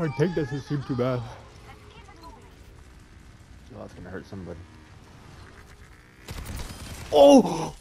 Our tank doesn't seem too bad. Oh, that's gonna hurt somebody. Oh!